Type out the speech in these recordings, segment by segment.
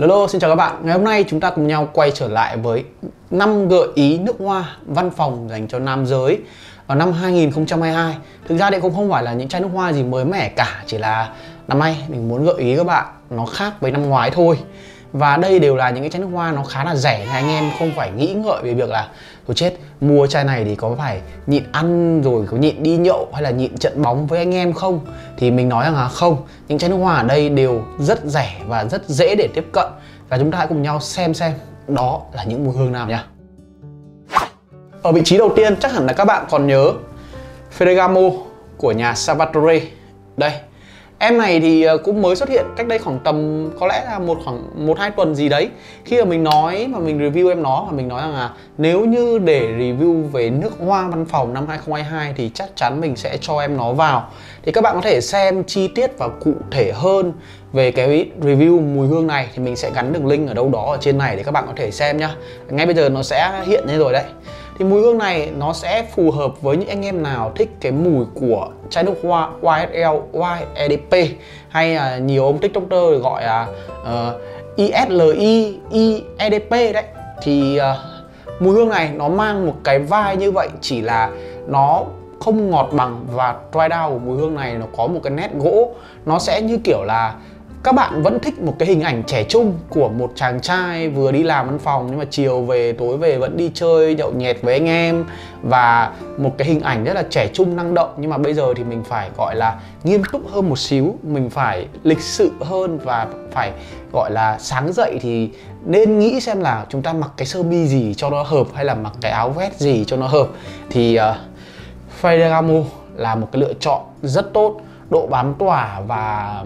Lô xin chào các bạn. Ngày hôm nay chúng ta cùng nhau quay trở lại với 5 gợi ý nước hoa văn phòng dành cho nam giới vào năm 2022. Thực ra thì cũng không phải là những chai nước hoa gì mới mẻ cả, chỉ là năm nay mình muốn gợi ý các bạn nó khác với năm ngoái thôi. Và đây đều là những cái chai nước hoa nó khá là rẻ thì anh em không phải nghĩ ngợi về việc là tôi chết, mua chai này thì có phải nhịn ăn rồi có nhịn đi nhậu hay là nhịn trận bóng với anh em không? Thì mình nói rằng là không, những chai nước hoa ở đây đều rất rẻ và rất dễ để tiếp cận. Và chúng ta hãy cùng nhau xem xem đó là những mùi hương nào nhé ở vị trí đầu tiên chắc hẳn là các bạn còn nhớ Ferragamo của nhà Salvatore. Đây Em này thì ờ, cũng mới xuất hiện cách đây khoảng tầm, có lẽ là một khoảng một hai tuần gì đấy. Khi mà mình nói mà mình review em nó và mình nói rằng là nếu như để review về nước hoa văn phòng năm 2022 thì chắc chắn mình sẽ cho em nó vào. Thì các bạn có thể xem chi tiết và cụ thể hơn về cái review mùi hương này thì mình sẽ gắn đường link ở đâu đó ở trên này để các bạn có thể xem nhá. Ngay bây giờ nó sẽ hiện lên rồi đấy thì mùi hương này nó sẽ phù hợp với những anh em nào thích cái mùi của chai nước hoa YSL, YEDP hay là nhiều ông tiktoker gọi là ờ, uh, ISLI, IEDP đấy. Thì uh, mùi hương này nó mang một cái vai như vậy chỉ là nó không ngọt bằng và dry down của mùi hương này nó có một cái nét gỗ. Nó sẽ như kiểu là các bạn vẫn thích một cái hình ảnh trẻ trung của một chàng trai vừa đi làm văn phòng nhưng mà chiều về tối về vẫn đi chơi nhậu nhẹt với anh em. Và một cái hình ảnh rất là trẻ trung năng động nhưng mà bây giờ thì mình phải gọi là nghiêm túc hơn một xíu. Mình phải lịch sự hơn và phải gọi là sáng dậy thì nên nghĩ xem là chúng ta mặc cái sơ mi gì cho nó hợp hay là mặc cái áo vest gì cho nó hợp. Thì uh, Ferragamo là một cái lựa chọn rất tốt độ bám tỏa và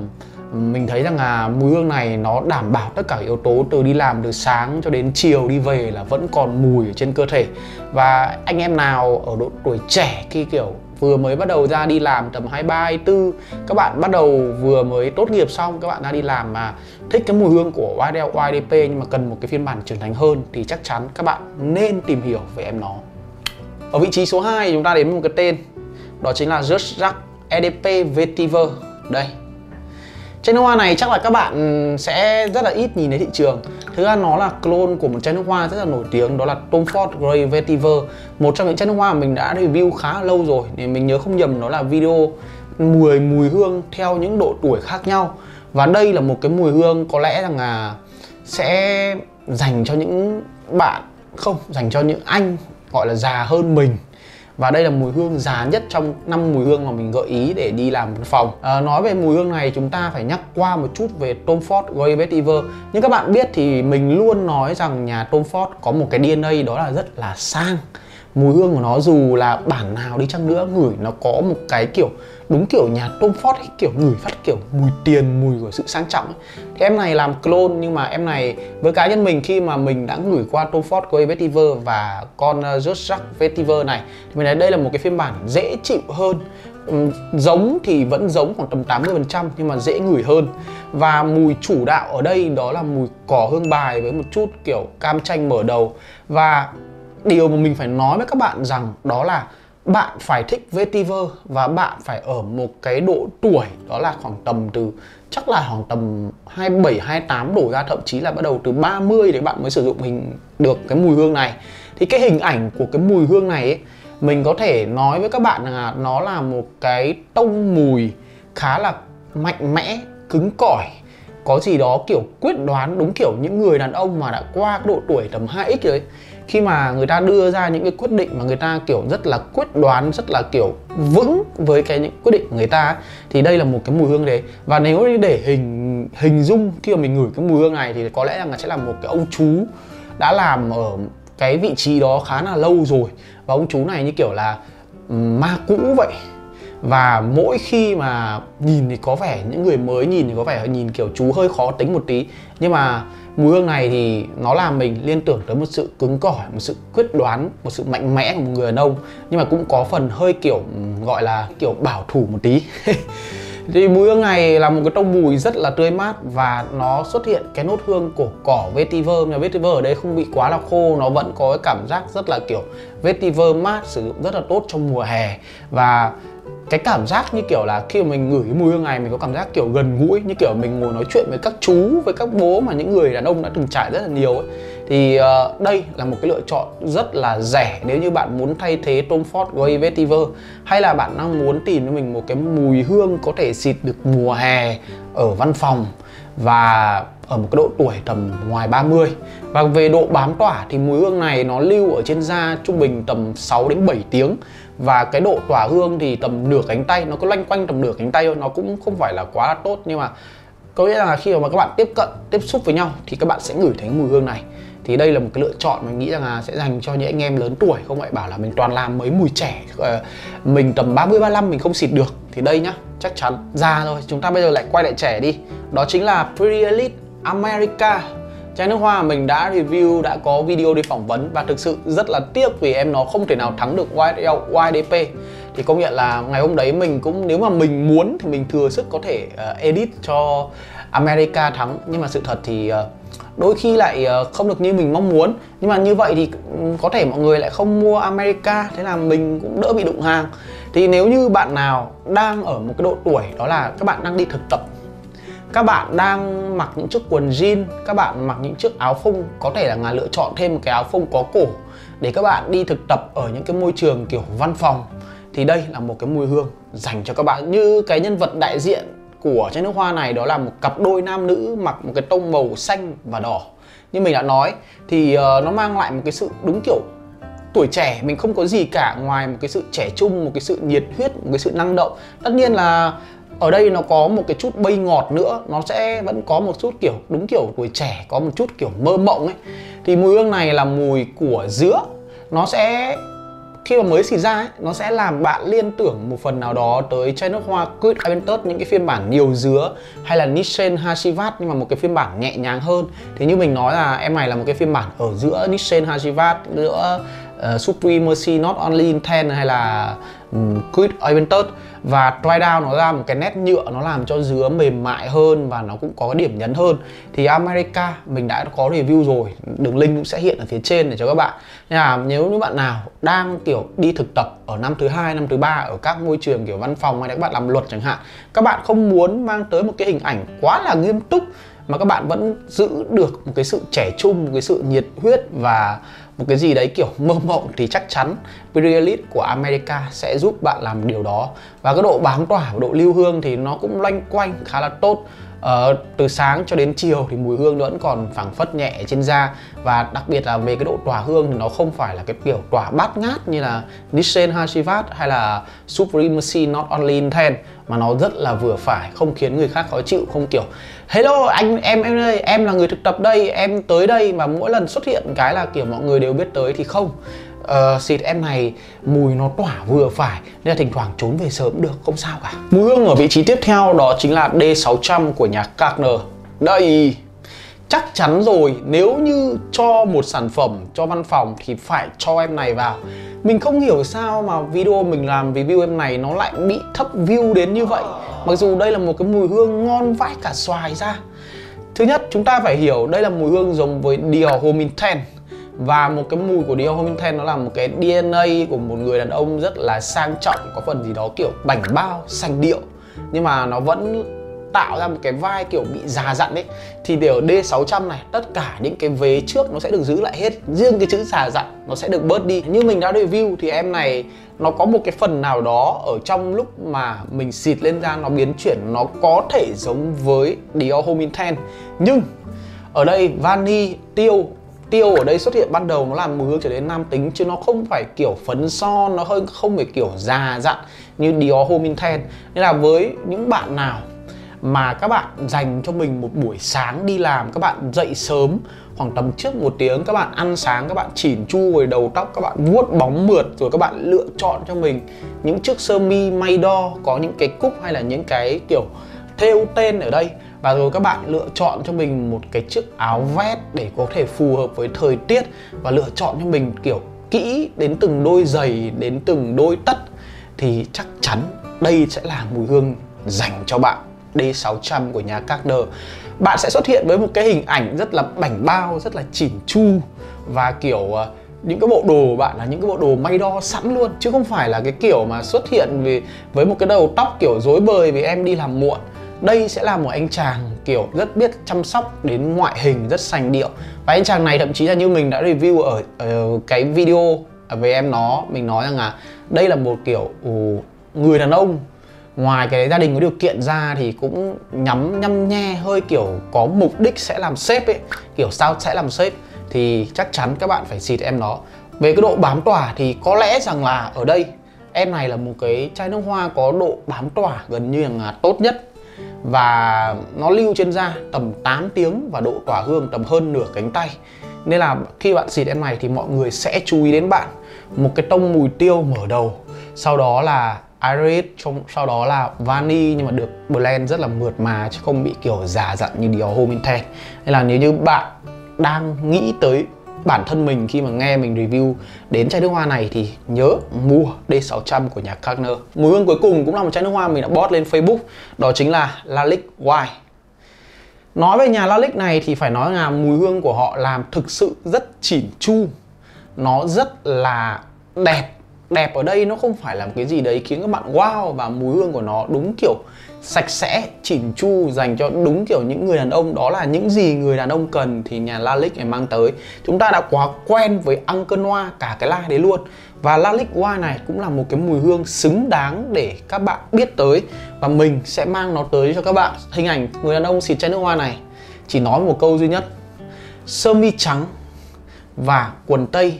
mình thấy rằng là mùi hương này nó đảm bảo tất cả yếu tố từ đi làm từ sáng cho đến chiều đi về là vẫn còn mùi ở trên cơ thể và anh em nào ở độ tuổi trẻ khi kiểu vừa mới bắt đầu ra đi làm tầm 23 24 các bạn bắt đầu vừa mới tốt nghiệp xong các bạn ra đi làm mà thích cái mùi hương của YDL YDP nhưng mà cần một cái phiên bản trưởng thành hơn thì chắc chắn các bạn nên tìm hiểu về em nó. Ở vị trí số 2 chúng ta đến một cái tên đó chính là Just Jack EDP Vetiver. Đây, Chai nước hoa này chắc là các bạn sẽ rất là ít nhìn thấy thị trường. Thực ra nó là clone của một chai nước hoa rất là nổi tiếng Đó là Tom Ford Grey Vetiver. Một trong những chai nước hoa mình đã review khá lâu rồi Thì mình nhớ không nhầm nó là video 10 mùi hương theo những độ tuổi khác nhau. Và đây là một cái mùi hương có lẽ rằng là sẽ dành cho những bạn Không, dành cho những anh gọi là già hơn mình và đây là mùi hương già nhất trong năm mùi hương mà mình gợi ý để đi làm văn phòng. À, nói về mùi hương này chúng ta phải nhắc qua một chút về Tom Ford Grey Vetiver nhưng các bạn biết thì mình luôn nói rằng nhà Tom Ford có một cái DNA đó là rất là sang mùi hương của nó dù là bản nào đi chăng nữa ngửi nó có một cái kiểu đúng kiểu nhà Tom Ford ấy, kiểu ngửi phát kiểu mùi tiền mùi của sự sang trọng ấy. thì em này làm clone nhưng mà em này với cá nhân mình khi mà mình đã ngửi qua Tom Ford của Vetiver và con uh, Jacques Jack Vetiver này thì mình thấy đây là một cái phiên bản dễ chịu hơn. Giống thì vẫn giống khoảng tầm 80% nhưng mà dễ ngửi hơn. Và mùi chủ đạo ở đây đó là mùi cỏ hương bài với một chút kiểu cam chanh mở đầu. Và điều mà mình phải nói với các bạn rằng đó là bạn phải thích vetiver và bạn phải ở một cái độ tuổi đó là khoảng tầm từ chắc là khoảng tầm 27 28 đổ ra thậm chí là bắt đầu từ 30 để bạn mới sử dụng hình được cái mùi hương này. Thì cái hình ảnh của cái mùi hương này ấy, mình có thể nói với các bạn là nó là một cái tông mùi khá là mạnh mẽ cứng cỏi có gì đó kiểu quyết đoán đúng kiểu những người đàn ông mà đã qua độ tuổi tầm 2x rồi khi mà người ta đưa ra những cái quyết định mà người ta kiểu rất là quyết đoán, rất là kiểu vững với cái những quyết định của người ta thì đây là một cái mùi hương đấy. Và nếu để hình hình dung khi mà mình ngửi cái mùi hương này thì có lẽ là sẽ là một cái ông chú đã làm ở cái vị trí đó khá là lâu rồi. Và ông chú này như kiểu là ma cũ vậy và mỗi khi mà nhìn thì có vẻ, những người mới nhìn thì có vẻ nhìn kiểu chú hơi khó tính một tí. Nhưng mà mùi hương này thì nó làm mình liên tưởng tới một sự cứng cỏi, một sự quyết đoán, một sự mạnh mẽ của một người đàn ông. Nhưng mà cũng có phần hơi kiểu gọi là kiểu bảo thủ một tí. Thì mùi hương này là một cái tông mùi rất là tươi mát và nó xuất hiện cái nốt hương của cỏ vetiver. Nhưng vetiver ở đây không bị quá là khô, nó vẫn có cái cảm giác rất là kiểu vetiver mát, sử dụng rất là tốt trong mùa hè. Và cái cảm giác như kiểu là khi mà mình ngửi mùi hương này mình có cảm giác kiểu gần gũi như kiểu mình ngồi nói chuyện với các chú với các bố mà những người đàn ông đã từng trải rất là nhiều ấy. Thì uh, đây là một cái lựa chọn rất là rẻ nếu như bạn muốn thay thế Tom Ford Grey Vetiver hay là bạn đang muốn tìm cho mình một cái mùi hương có thể xịt được mùa hè ở văn phòng. Và ở một cái độ tuổi tầm ngoài 30 và về độ bám tỏa thì mùi hương này nó lưu ở trên da trung bình tầm 6 đến 7 tiếng. Và cái độ tỏa hương thì tầm nửa cánh tay, nó có loanh quanh tầm nửa cánh tay thôi, nó cũng không phải là quá là tốt. Nhưng mà có nghĩa là khi mà các bạn tiếp cận, tiếp xúc với nhau thì các bạn sẽ ngửi thấy mùi hương này. Thì đây là một cái lựa chọn mình nghĩ rằng là sẽ dành cho những anh em lớn tuổi, không phải bảo là mình toàn làm mấy mùi trẻ ờ, mình tầm 30 35 mình không xịt được. Thì đây nhá, chắc chắn ra rồi chúng ta bây giờ lại quay lại trẻ đi. Đó chính là Pretty Elite America. Chai nước hoa mình đã review đã có video đi phỏng vấn và thực sự rất là tiếc vì em nó không thể nào thắng được YDP thì công nhận là ngày hôm đấy mình cũng nếu mà mình muốn thì mình thừa sức có thể uh, edit cho America thắng. Nhưng mà sự thật thì uh, đôi khi lại uh, không được như mình mong muốn. Nhưng mà như vậy thì ừ, có thể mọi người lại không mua America. Thế là mình cũng đỡ bị đụng hàng. Thì nếu như bạn nào đang ở một cái độ tuổi đó là các bạn đang đi thực tập các bạn đang mặc những chiếc quần jean, các bạn mặc những chiếc áo phông, có thể là ngà lựa chọn thêm một cái áo phông có cổ để các bạn đi thực tập ở những cái môi trường kiểu văn phòng. Thì đây là một cái mùi hương dành cho các bạn. Như cái nhân vật đại diện của chai nước hoa này, đó là một cặp đôi nam nữ mặc một cái tông màu xanh và đỏ. Như mình đã nói, thì ờ, nó mang lại một cái sự đúng kiểu tuổi trẻ. Mình không có gì cả ngoài một cái sự trẻ trung, một cái sự nhiệt huyết, một cái sự năng động. Tất nhiên là ở đây nó có một cái chút bay ngọt nữa nó sẽ vẫn có một chút kiểu đúng kiểu tuổi trẻ có một chút kiểu mơ mộng ấy. Thì mùi hương này là mùi của dứa. Nó sẽ khi mà mới xịt ra ấy, nó sẽ làm bạn liên tưởng một phần nào đó tới chai nước hoa Quid Aventus những cái phiên bản nhiều dứa hay là Nissan Hashivat nhưng mà một cái phiên bản nhẹ nhàng hơn. Thì như mình nói là em này là một cái phiên bản ở giữa Nissan Hashivat giữa uh, Supremacy Not Only in 10 hay là um, Quid Aventus và dry down nó ra một cái nét nhựa nó làm cho dứa mềm mại hơn và nó cũng có điểm nhấn hơn. Thì America mình đã có review rồi. Đường link cũng sẽ hiện ở phía trên để cho các bạn. Nên là nếu như bạn nào đang kiểu đi thực tập ở năm thứ hai năm thứ ba ở các môi trường kiểu văn phòng hay là các bạn làm luật chẳng hạn các bạn không muốn mang tới một cái hình ảnh quá là nghiêm túc mà các bạn vẫn giữ được một cái sự trẻ trung một cái sự nhiệt huyết và một cái gì đấy kiểu mơ mộng thì chắc chắn Imperialist của America sẽ giúp bạn làm điều đó. Và cái độ bám tỏa và độ lưu hương thì nó cũng loanh quanh khá là tốt. Ờ, từ sáng cho đến chiều thì mùi hương nó vẫn còn phảng phất nhẹ trên da. Và đặc biệt là về cái độ tỏa hương thì nó không phải là cái kiểu tỏa bát ngát như là Nissan Hashivat hay là Supremacy Not Only Intent mà nó rất là vừa phải không khiến người khác khó chịu không kiểu hello anh em em đây em là người thực tập đây em tới đây mà mỗi lần xuất hiện cái là kiểu mọi người đều biết tới thì không uh, xịt em này mùi nó tỏa vừa phải nên là thỉnh thoảng trốn về sớm được không sao cả. Mùi hương ở vị trí tiếp theo đó chính là D600 của nhà Gardner đây chắc chắn rồi nếu như cho một sản phẩm cho văn phòng thì phải cho em này vào. Mình không hiểu sao mà video mình làm review em này nó lại bị thấp view đến như vậy. Mặc dù đây là một cái mùi hương ngon vãi cả xoài ra. Thứ nhất chúng ta phải hiểu đây là mùi hương giống với Dior Homme 10 và một cái mùi của Dior Homme nó là một cái DNA của một người đàn ông rất là sang trọng, có phần gì đó kiểu bảnh bao, sành điệu. Nhưng mà nó vẫn tạo ra một cái vai kiểu bị già dặn ấy. Thì để ở D600 này, tất cả những cái vế trước nó sẽ được giữ lại hết. Riêng cái chữ già dặn nó sẽ được bớt đi. Như mình đã review thì em này, nó có một cái phần nào đó ở trong lúc mà mình xịt lên da nó biến chuyển, nó có thể giống với Dior Homme 10 nhưng, ở đây vani, tiêu tiêu ở đây xuất hiện ban đầu nó làm một hướng trở nên nam tính chứ nó không phải kiểu phấn son, nó hơi không phải kiểu già dặn như Dior Home Intense nên là với những bạn nào mà các bạn dành cho mình một buổi sáng đi làm, các bạn dậy sớm khoảng tầm trước một tiếng, các bạn ăn sáng, các bạn chỉn chu rồi đầu tóc, các bạn vuốt bóng mượt, rồi các bạn lựa chọn cho mình những chiếc sơ mi may đo, có những cái cúc hay là những cái kiểu thêu tên ở đây và rồi các bạn lựa chọn cho mình một cái chiếc áo vest để có thể phù hợp với thời tiết và lựa chọn cho mình, kiểu, kỹ đến từng đôi giày, đến từng đôi tất thì chắc chắn đây sẽ là mùi hương dành cho bạn D600 của nhà Carter. Bạn sẽ xuất hiện với một cái hình ảnh rất là bảnh bao, rất là chỉn chu và, kiểu ờ, những cái bộ đồ của bạn là những cái bộ đồ may đo sẵn luôn, chứ không phải là cái kiểu mà xuất hiện vì, với một cái đầu tóc, kiểu, rối bời vì em đi làm muộn đây sẽ là một anh chàng kiểu rất biết chăm sóc đến ngoại hình rất sành điệu. Và anh chàng này thậm chí là như mình đã review ở, ở cái video về em nó mình nói rằng là đây là một kiểu uh, người đàn ông. Ngoài cái gia đình có điều kiện ra thì cũng nhắm nhăm nhe hơi kiểu có mục đích sẽ làm sếp ấy kiểu sao sẽ làm sếp thì chắc chắn các bạn phải xịt em nó. Về cái độ bám tỏa thì có lẽ rằng là ở đây em này là một cái chai nước hoa có độ bám tỏa gần như là tốt nhất và nó lưu trên da tầm 8 tiếng và độ tỏa hương tầm hơn nửa cánh tay. Nên là khi bạn xịt em này thì mọi người sẽ chú ý đến bạn. Một cái tông mùi tiêu mở đầu. Sau đó là iris, trong, sau đó là vani, nhưng mà được blend rất là mượt mà, chứ không bị kiểu già dặn như Dior Home Intense nên là nếu như bạn đang nghĩ tới bản thân mình khi mà nghe mình review đến chai nước hoa này thì nhớ mua D600 của nhà Kagner Mùi hương cuối cùng cũng là một chai nước hoa mình đã post lên Facebook, đó chính là Lalique White. Nói về nhà Lalique này thì phải nói là mùi hương của họ làm thực sự rất chỉn chu. Nó rất là đẹp. Đẹp ở đây nó không phải là một cái gì đấy khiến các bạn wow và mùi hương của nó đúng kiểu sạch sẽ, chỉn chu dành cho đúng kiểu những người đàn ông đó là những gì người đàn ông cần thì nhà Lalique này mang tới. Chúng ta đã quá quen với Uncle Noir cả cái line đấy luôn. Và Lalique Wine này cũng là một cái mùi hương xứng đáng để các bạn biết tới và mình sẽ mang nó tới cho các bạn. Hình ảnh người đàn ông xịt chai nước hoa này chỉ nói một câu duy nhất. Sơ mi trắng và quần tây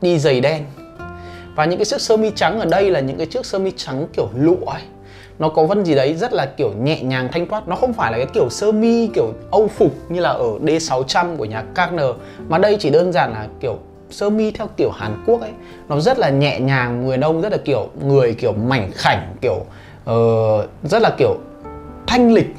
đi giày đen. Và những cái chiếc sơ mi trắng ở đây là những cái chiếc sơ mi trắng kiểu lụa ấy. Nó có vân gì đấy rất là kiểu nhẹ nhàng thanh thoát. Nó không phải là cái kiểu sơ mi kiểu âu phục như là ở D600 của nhà Carner mà đây chỉ đơn giản là kiểu sơ mi theo kiểu Hàn Quốc ấy. Nó rất là nhẹ nhàng người đông rất là kiểu người kiểu mảnh khảnh kiểu uh, rất là kiểu thanh lịch.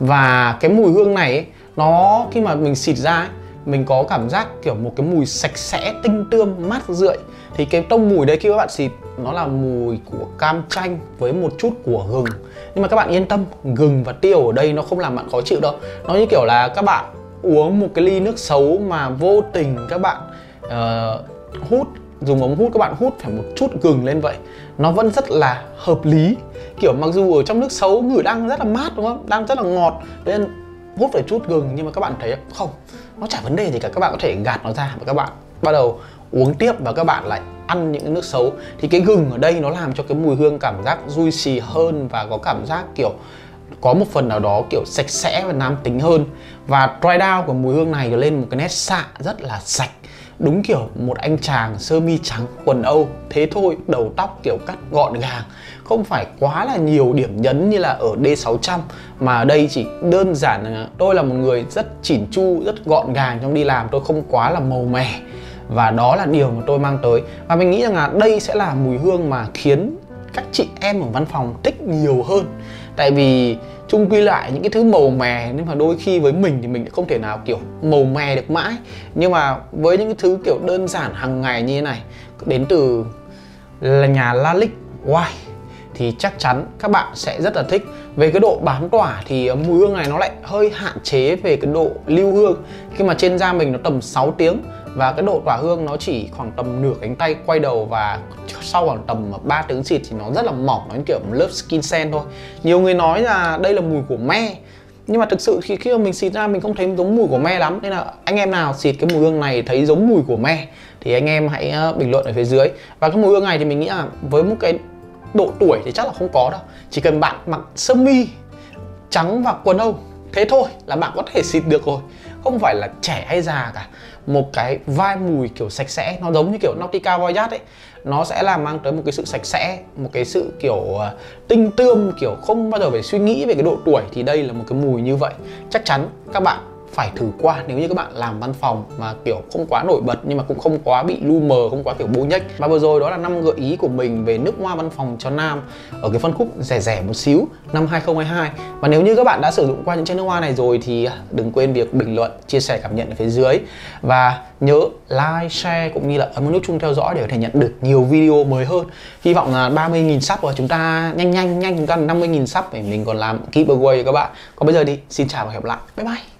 Và cái mùi hương này ấy, nó khi mà mình xịt ra ấy, mình có cảm giác kiểu một cái mùi sạch sẽ tinh tươm mát rượi. Thì cái tông mùi đấy khi các bạn xịt nó là mùi của cam chanh với một chút của gừng. Nhưng mà các bạn yên tâm gừng và tiêu ở đây nó không làm bạn khó chịu đâu. Nó như kiểu là các bạn uống một cái ly nước xấu mà vô tình các bạn uh, hút dùng ống hút các bạn hút phải một chút gừng lên vậy. Nó vẫn rất là hợp lý. Kiểu mặc dù ở trong nước xấu ngửi đang rất là mát đúng không? Đang rất là ngọt. Nên hút phải chút gừng, nhưng mà các bạn thấy không, nó chả vấn đề gì cả, các bạn có thể gạt nó ra và các bạn bắt đầu uống tiếp và các bạn lại ăn những cái nước xấu. Thì cái gừng ở đây nó làm cho cái mùi hương cảm giác juicy hơn và có cảm giác kiểu có một phần nào đó kiểu sạch sẽ và nam tính hơn. Và dry down của mùi hương này lên một cái nét xạ rất là sạch đúng kiểu một anh chàng sơ mi trắng, quần âu, thế thôi, đầu tóc kiểu cắt gọn gàng. Không phải quá là nhiều điểm nhấn như là ở D600 mà ở đây chỉ đơn giản là tôi là một người rất chỉn chu, rất gọn gàng trong đi làm, tôi không quá là màu mè. Và đó là điều mà tôi mang tới. Và mình nghĩ rằng là đây sẽ là mùi hương mà khiến các chị em ở văn phòng thích nhiều hơn. Tại vì chung quy lại những cái thứ màu mè, nhưng mà đôi khi với mình thì mình không thể nào, kiểu, màu mè được mãi. Nhưng mà với những cái thứ, kiểu, đơn giản hàng ngày như thế này, đến từ là nhà Lalique White thì chắc chắn các bạn sẽ rất là thích. Về cái độ bám tỏa thì mùi hương này nó lại hơi hạn chế về cái độ lưu hương. Khi mà trên da mình nó tầm 6 tiếng và cái độ tỏa hương nó chỉ khoảng tầm nửa cánh tay quay đầu và sau khoảng tầm 3 tiếng xịt thì nó rất là mỏng, nó kiểu lớp skin scent thôi. Nhiều người nói là đây là mùi của me. Nhưng mà thực sự khi khi mà mình xịt ra mình không thấy giống mùi của me lắm. Nên là anh em nào xịt cái mùi hương này thấy giống mùi của me thì anh em hãy ờ, bình luận ở phía dưới. Và cái mùi hương này thì mình nghĩ là với một cái độ tuổi thì chắc là không có đâu. Chỉ cần bạn mặc sơ mi, trắng và quần âu, thế thôi là bạn có thể xịt được rồi không phải là trẻ hay già cả. Một cái vai mùi kiểu sạch sẽ, nó giống như kiểu Nautica Voyage ấy. Nó sẽ làm mang tới một cái sự sạch sẽ, một cái sự kiểu ờ, tinh tươm, kiểu không bao giờ phải suy nghĩ về cái độ tuổi. Thì đây là một cái mùi như vậy. Chắc chắn các bạn phải thử qua. Nếu như các bạn làm văn phòng mà kiểu không quá nổi bật nhưng mà cũng không quá bị lu mờ, không quá kiểu bố nhách. Và vừa rồi đó là năm gợi ý của mình về nước hoa văn phòng cho nam ở cái phân khúc rẻ rẻ một xíu năm 2022 và nếu như các bạn đã sử dụng qua những chai nước hoa này rồi thì đừng quên việc bình luận, chia sẻ, cảm nhận ở phía dưới. Và nhớ like, share cũng như là ấn nút chung theo dõi để có thể nhận được nhiều video mới hơn. Hy vọng là 30.000 sub và chúng ta nhanh nhanh nhanh chúng ta 50.000 sub để mình còn làm giveaway cho các bạn. Còn bây giờ đi xin chào và hẹn gặp lại. Bye bye.